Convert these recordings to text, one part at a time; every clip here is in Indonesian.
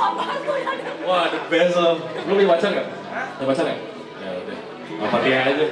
Wah, the best of. Lu punya pacar nggak? Punya pacar nggak? Ya udah, apa dia aja.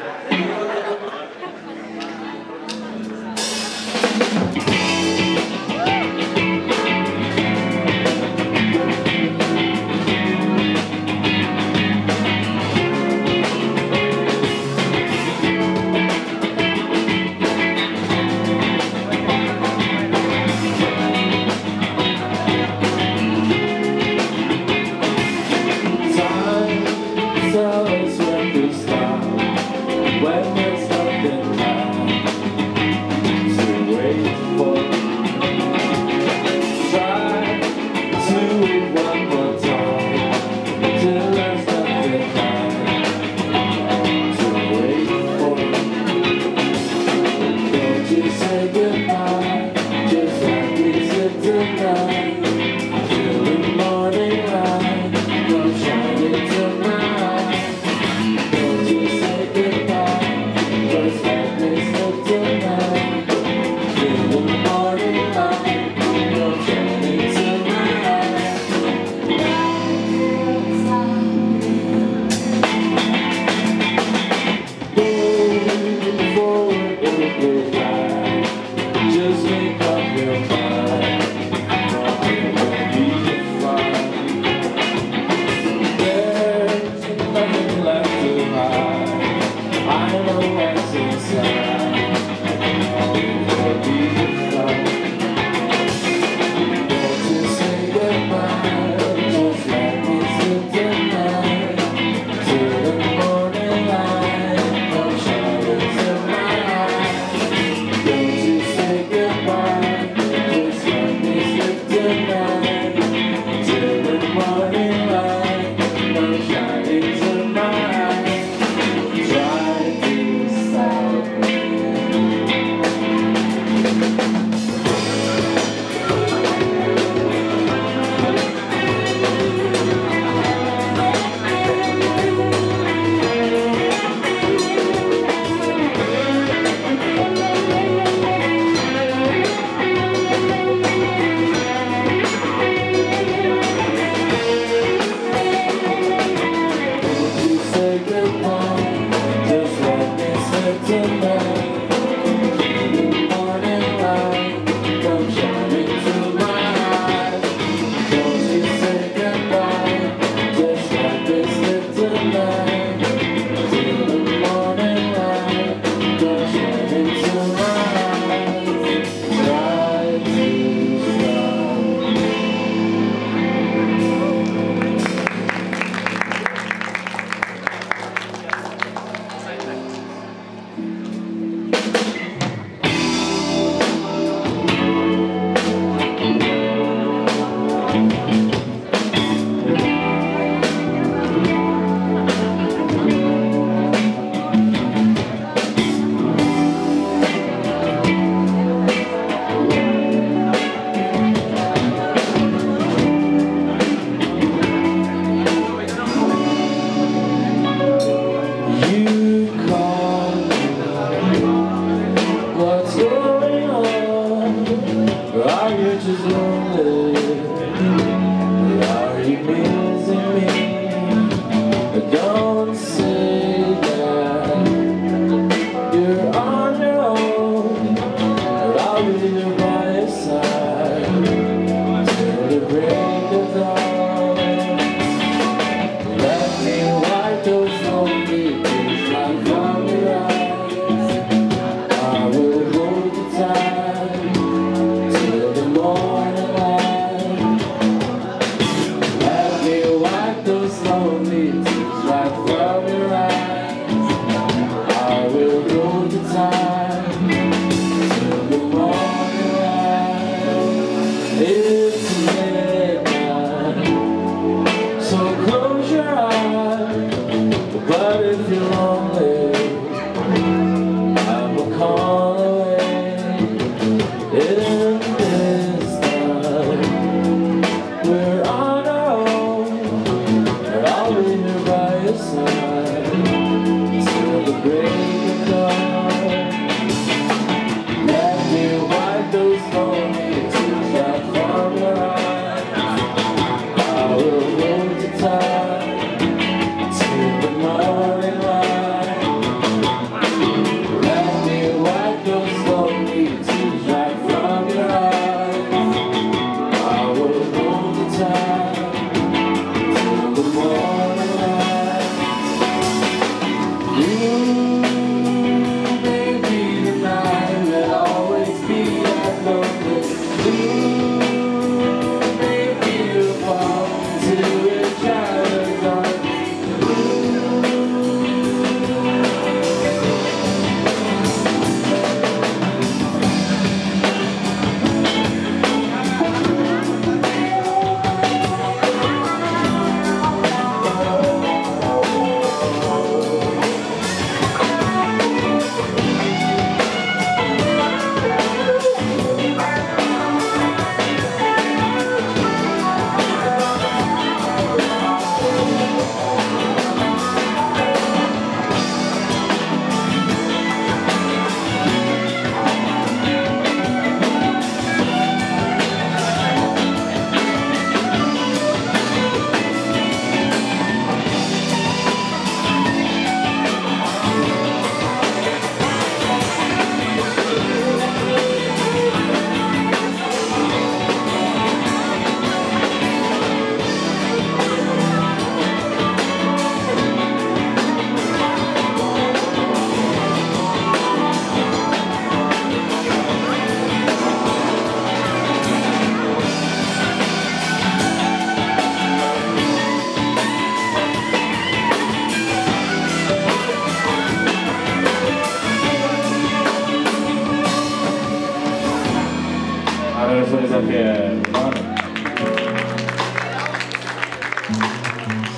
Profesor Xavier.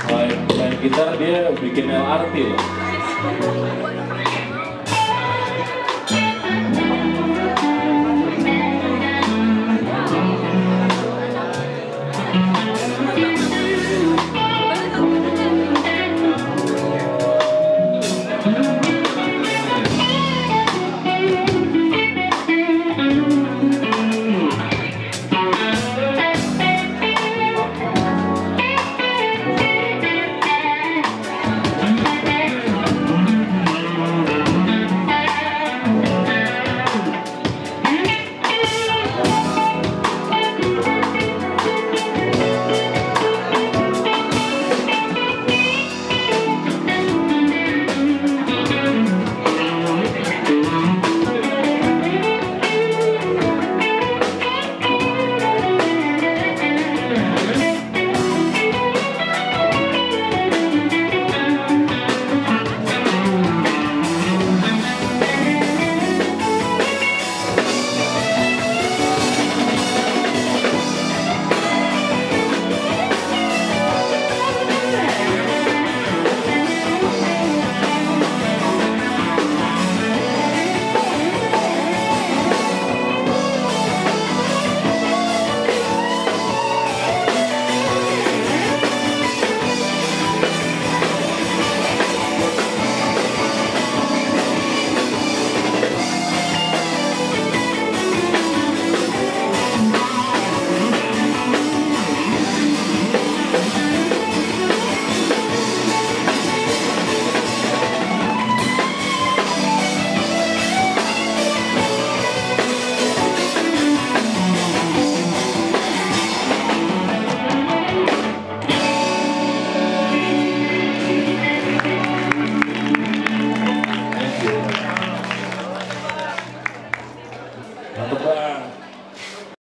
Selain main gitar dia bikin LRT loh.